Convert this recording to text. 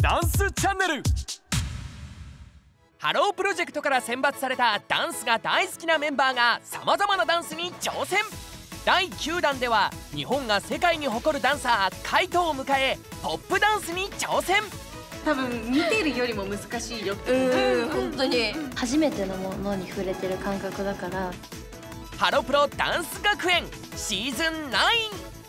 ダンスチャンネル。ハロープロジェクトから選抜されたダンスが大好きなメンバーがさまざまなダンスに挑戦。第9弾では日本が世界に誇るダンサーカイトを迎えポップダンスに挑戦。多分見てるよりも難しいようん。本当に初めてのものに触れてる感覚だから。ハロプロダンス学園シーズン9